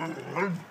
Mm-hmm.